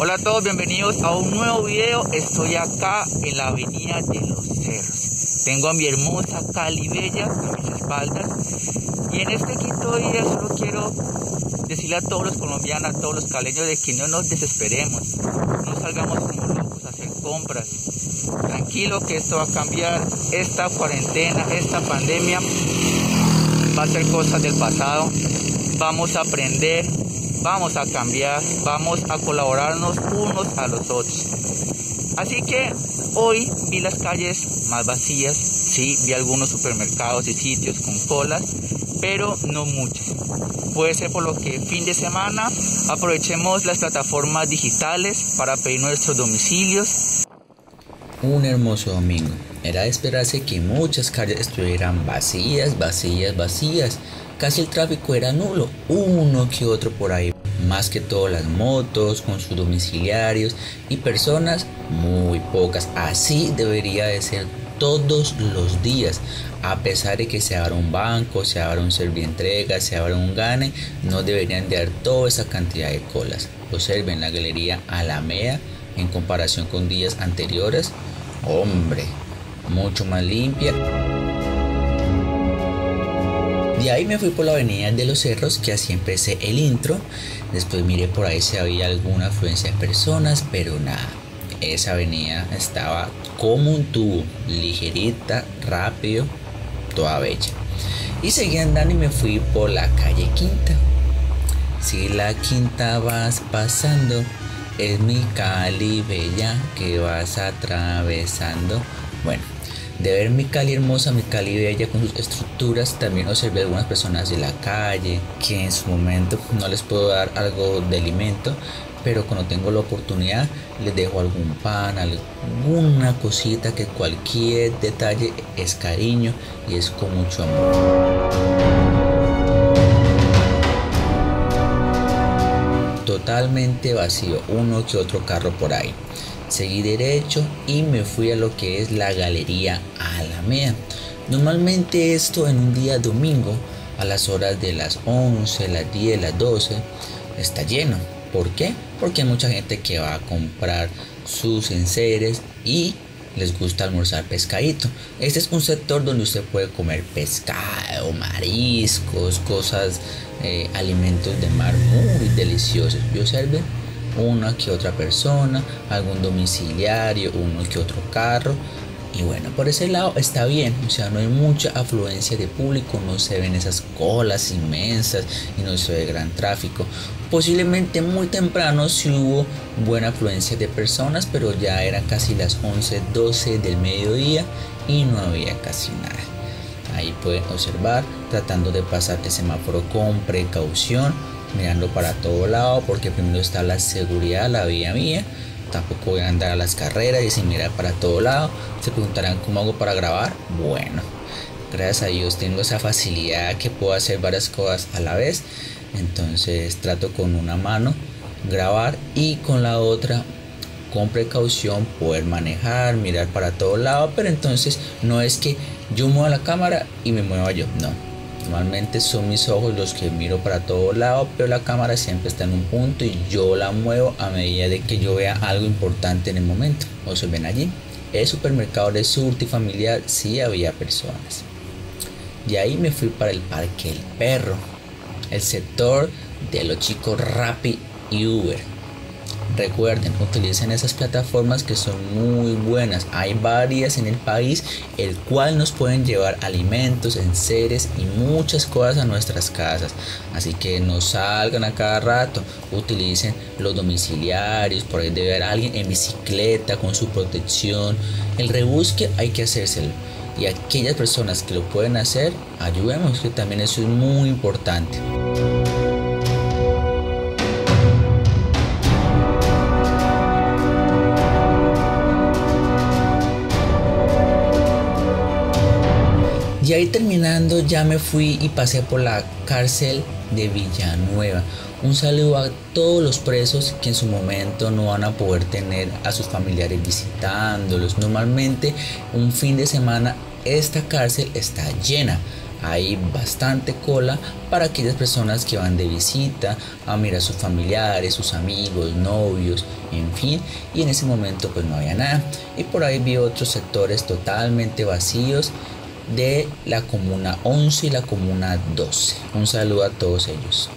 Hola a todos, bienvenidos a un nuevo video. Estoy acá en la avenida de los Cerros. Tengo a mi hermosa Cali Bella a mis espaldas. Y en este quinto día solo quiero decirle a todos los colombianos, a todos los caleños de que no nos desesperemos. No salgamos como locos a hacer compras. Tranquilo que esto va a cambiar. Esta cuarentena, esta pandemia va a ser cosas del pasado. Vamos a aprender vamos a cambiar, vamos a colaborarnos unos a los otros. Así que hoy vi las calles más vacías, sí, vi algunos supermercados y sitios con colas, pero no muchas. Puede ser por lo que fin de semana aprovechemos las plataformas digitales para pedir nuestros domicilios. Un hermoso domingo. Era de esperarse que muchas calles estuvieran vacías, vacías, vacías Casi el tráfico era nulo, uno que otro por ahí. Más que todo las motos con sus domiciliarios y personas muy pocas. Así debería de ser todos los días. A pesar de que se abra un banco, se abra un servientrega, se abra un gane, no deberían de dar toda esa cantidad de colas. Observen la galería Alameda en comparación con días anteriores. Hombre, mucho más limpia. De ahí me fui por la avenida de los cerros, que así empecé el intro. Después miré por ahí si había alguna afluencia de personas, pero nada. Esa avenida estaba como un tubo, ligerita, rápido, toda bella. Y seguí andando y me fui por la calle Quinta. Si la quinta vas pasando, es mi Cali bella que vas atravesando. Bueno, de ver mi Cali hermosa, mi Cali bella con sus estructuras, también observé algunas personas de la calle que en su momento no les puedo dar algo de alimento, pero cuando tengo la oportunidad les dejo algún pan, alguna cosita que cualquier detalle es cariño y es con mucho amor. Totalmente vacío, uno que otro carro por ahí. Seguí derecho y me fui a lo que es la galería Alameda. Normalmente esto en un día domingo a las horas de las 11, las 10, las 12 está lleno. ¿Por qué? Porque hay mucha gente que va a comprar sus enseres y les gusta almorzar pescadito. Este es un sector donde usted puede comer pescado, mariscos, cosas, eh, alimentos de mar muy deliciosos. Yo observe una que otra persona, algún domiciliario, uno que otro carro. Y bueno, por ese lado está bien, o sea, no hay mucha afluencia de público, no se ven esas colas inmensas y no se ve gran tráfico. Posiblemente muy temprano sí hubo buena afluencia de personas, pero ya eran casi las 11, 12 del mediodía y no había casi nada. Ahí pueden observar, tratando de pasar el semáforo con precaución mirando para todo lado porque primero está la seguridad, la vía mía. Tampoco voy a andar a las carreras y sin mirar para todo lado. Se preguntarán cómo hago para grabar. Bueno, gracias a Dios tengo esa facilidad que puedo hacer varias cosas a la vez. Entonces trato con una mano grabar y con la otra con precaución poder manejar, mirar para todo lado, pero entonces no es que yo mueva la cámara y me mueva yo, no, Normalmente son mis ojos los que miro para todo lado, pero la cámara siempre está en un punto y yo la muevo a medida de que yo vea algo importante en el momento. O se ven allí. El supermercado de Surti familiar sí había personas. Y ahí me fui para el parque El Perro, el sector de los chicos Rappi y Uber Recuerden, utilicen esas plataformas que son muy buenas. Hay varias en el país, el cual nos pueden llevar alimentos, enseres y muchas cosas a nuestras casas. Así que no salgan a cada rato, utilicen los domiciliarios, por ahí debe haber alguien en bicicleta con su protección. El rebusque hay que hacérselo. Y aquellas personas que lo pueden hacer, ayudemos, que también eso es muy importante. Y ahí terminando ya me fui y pasé por la cárcel de Villanueva. Un saludo a todos los presos que en su momento no van a poder tener a sus familiares visitándolos. Normalmente un fin de semana esta cárcel está llena. Hay bastante cola para aquellas personas que van de visita a mirar a sus familiares, sus amigos, novios, en fin. Y en ese momento pues no había nada. Y por ahí vi otros sectores totalmente vacíos de la comuna 11 y la comuna 12. Un saludo a todos ellos.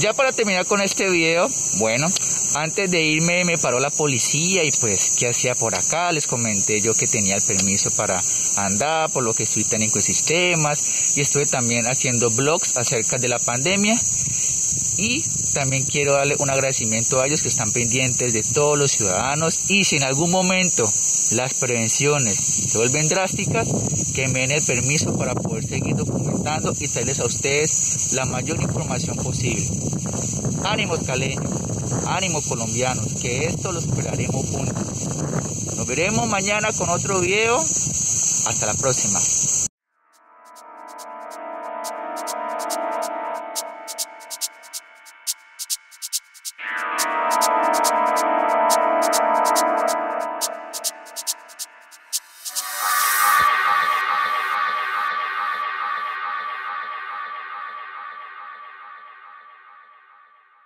Ya para terminar con este video, bueno, antes de irme me paró la policía y pues, ¿qué hacía por acá? Les comenté yo que tenía el permiso para andar, por lo que estoy técnico en sistemas y estuve también haciendo blogs acerca de la pandemia y también quiero darle un agradecimiento a ellos que están pendientes de todos los ciudadanos y si en algún momento las prevenciones se vuelven drásticas, que me den el permiso para poder seguir documentando y traerles a ustedes la mayor información posible. Ánimos caleños, ánimos colombianos, que esto lo superaremos juntos. Nos veremos mañana con otro video. Hasta la próxima.